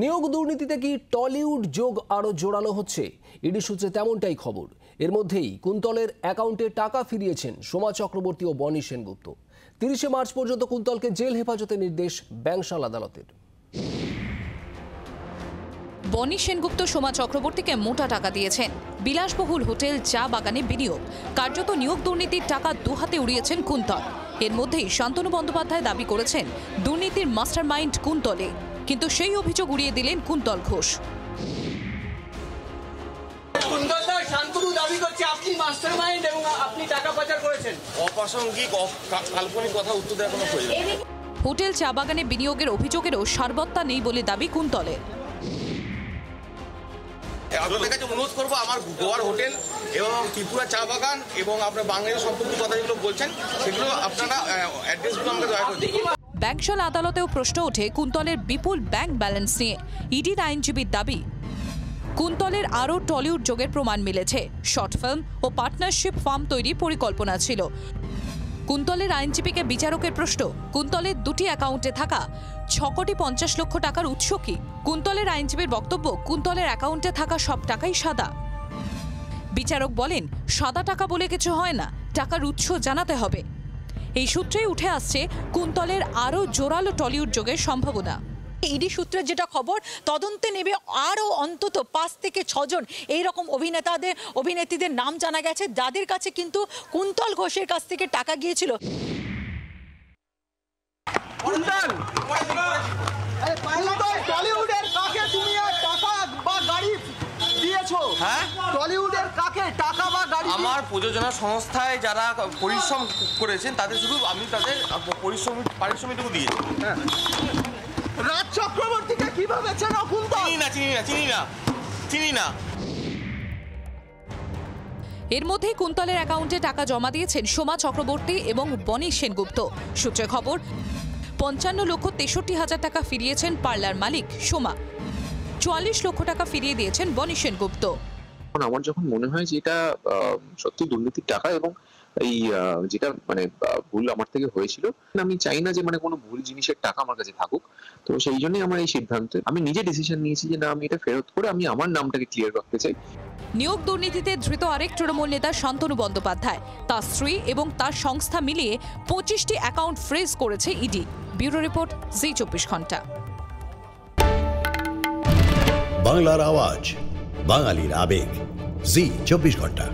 নিয়োগ দুর্নীতিতে কি টলিউড যোগ আরও জোরালো হচ্ছে? ইডি সূত্রে তেমনটাই খবর। এর মধ্যেই কুন্তলের অ্যাকাউন্টে টাকা ফিরিয়েছেন সোমা চক্রবর্তী ও বনি সেনগুপ্ত। তিরিশে মার্চ পর্যন্ত কুন্তলকে জেল হেফাজতে নির্দেশ ব্যাংশাল আদালতের। বনি সেনগুপ্ত সোমা চক্রবর্তীকে মোটা টাকা দিয়েছেন। বিলাসবহুল হোটেল, চা বাগানে বিনিয়োগ। কার্যত নিয়োগ দুর্নীতির টাকা দুহাতে উড়িয়েছেন কুন্তল। এর মধ্যেই শান্তনু বন্দ্যোপাধ্যায় দাবি করেছেন, দুর্নীতির মাস্টারমাইন্ড কুন্তলে। কিন্তু সেই অভিযোগ উড়িয়ে দিলেন কুন্তল ঘোষ। শান্তনু দাবি করছে আপনি মাস্টার মাইন্ড এবং আপনি টাকা পাচার করেছেন। অপ্রাসঙ্গিক কাল্পনিক কথা উত্তর দেওয়ার কোনো প্রয়োজন হোটেল চা বাগানে বিনিয়োগের অভিযোগেরও সারবত্তা নেই বলে দাবি কুন্তলের। আপনাদের কাছে অনুরোধ করব আমার গোয়ার হোটেল এবং ত্রিপুরা চা বাগান এবং আপনার বাংলাদেশ সম্পর্কিত কথা যেগুলো বলছেন সেগুলো আপনারা অ্যাড্রেসগুলো আমাকে দয়া করে দিন ব্যাংশাল আদালতেও প্রশ্ন ওঠে কুন্তলের বিপুল ব্যাংক ব্যালেন্স নিয়ে। ইডির আইনজীবীর দাবি, কুন্তলের আরও টলিউড যোগের প্রমাণ মিলেছে। শর্ট ফিল্ম ও পার্টনারশিপ ফার্ম তৈরির পরিকল্পনা ছিল। কুন্তলের আইনজীবীকে বিচারকের প্রশ্ন, কুন্তলের দুটি অ্যাকাউন্টে থাকা ছ কোটি পঞ্চাশ লক্ষ টাকার উৎস কি? কুন্তলের আইনজীবীর বক্তব্য, কুন্তলের অ্যাকাউন্টে থাকা সব টাকাই সাদা। বিচারক বলেন, সাদা টাকা বলে কিছু হয় না, টাকার উৎস জানাতে হবে। এই সূত্রেই উঠে আসছে কুন্তলের আরও জোরালো টলিউড যোগের সম্ভাবনা। ইডি সূত্রের যেটা খবর তদন্তে নেবে আরও অন্তত পাঁচ থেকে ছজন। এই রকম অভিনেতাদের অভিনেত্রীদের নাম জানা গেছে যাদের কাছে কিন্তু কুন্তল ঘোষের কাছ থেকে টাকা গিয়েছিল। টলিউডের কাকে তুমি টাকা বা গাড়ি দিয়েছ? হ্যাঁ? টলিউডের কাকে টাকা বা গাড়ি আমার প্রযোজনা সংস্থায় যারা পরিশ্রম করেছেন তাদের শুধু আমি তাদের পরিশ্রম পারিশ্রমিকটুকু দিয়েছি। রাজ চক্রবর্তীকে কীভাবে চেনো কুন্তল চিনি না চিনি না চিনি না চিনি না। এর মধ্যেই কুন্তলের অ্যাকাউন্টে টাকা জমা দিয়েছেন সোমা চক্রবর্তী এবং বনি সেনগুপ্ত। সূত্রে খবর পঞ্চান্ন লক্ষ তেষট্টি হাজার টাকা ফিরিয়েছেন পার্লার মালিক সোমা। চুয়াল্লিশ লক্ষ টাকা ফিরিয়ে দিয়েছেন বনি সেনগুপ্ত। এখন আমার যখন মনে হয় যে এটা সত্যি দুর্নীতির টাকা এবং এই যেটা মানে ভুল আমার থেকে হয়েছিল আমি চাই না যে মানে কোনো ভুল জিনিসের টাকা আমার কাছে থাকুক। তো সেই জন্যই আমার এই সিদ্ধান্ত আমি নিজে ডিসিশন নিয়েছি যে না আমি এটা ফেরত করে আমি আমার নামটাকে ক্লিয়ার রাখতে চাই। নিয়োগ দুর্নীতিতে ধৃত আরেক তৃণমূল নেতা শান্তনু বন্দ্যোপাধ্যায়। তার স্ত্রী এবং তার সংস্থা মিলিয়ে পঁচিশটি অ্যাকাউন্ট ফ্রিজ করেছে ED. Bureau report Zee Chobbish Ghanta. বাংলার আওয়াজ। বাঙালির আবেগ। জি চব্বিশ ঘণ্টা।